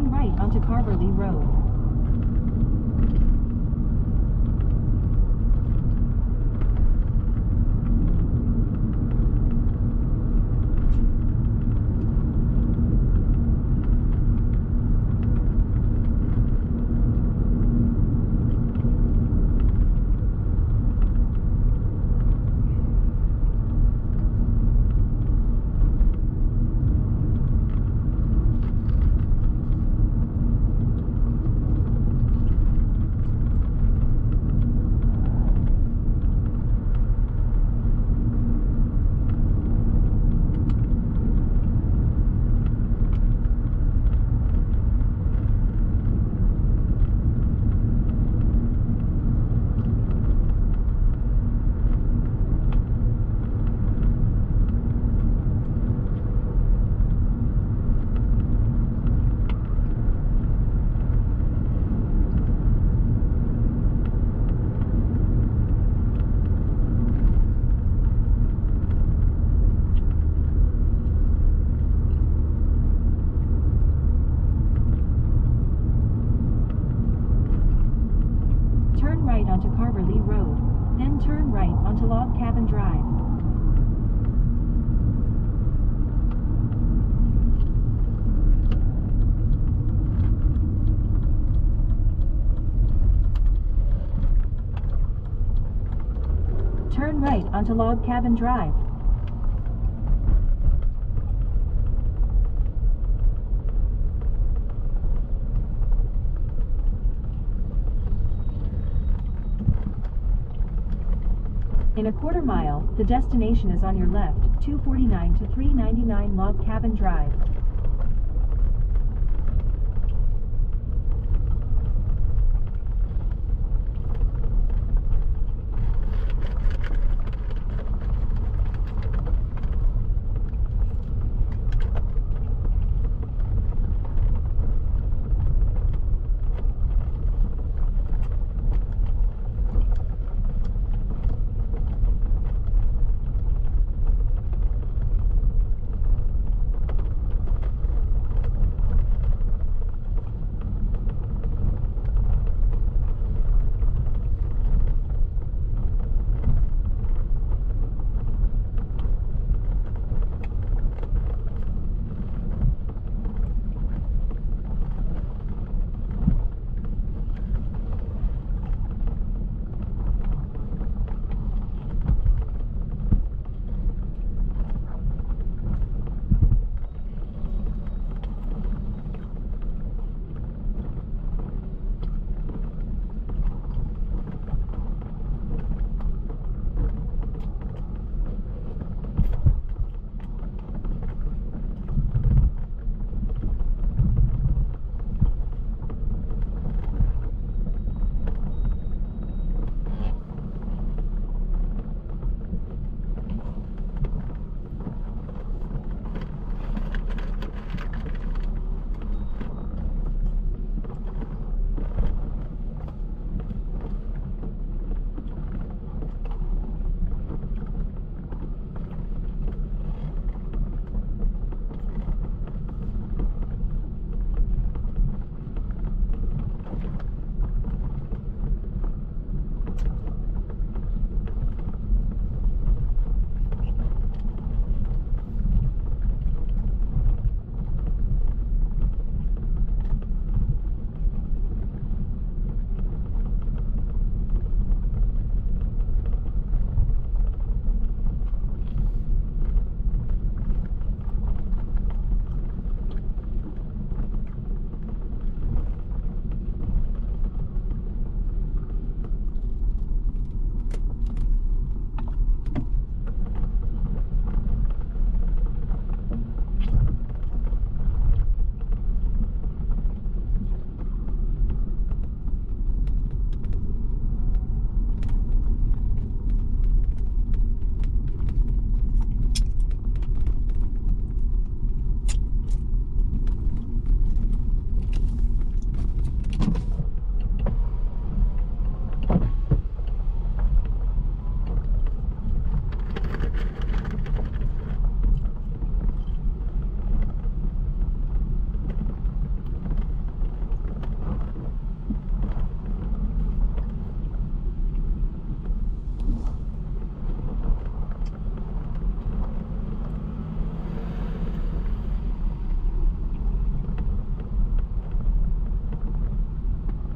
Turn right onto Carverley Road. Onto Log Cabin Drive. Turn right onto Log Cabin Drive. In a quarter mile, the destination is on your left, 249 to 399 Log Cabin Drive.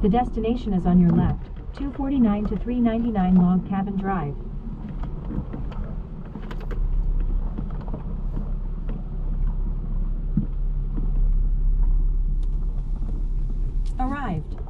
The destination is on your left, 249 to 399 Log Cabin Drive. Arrived.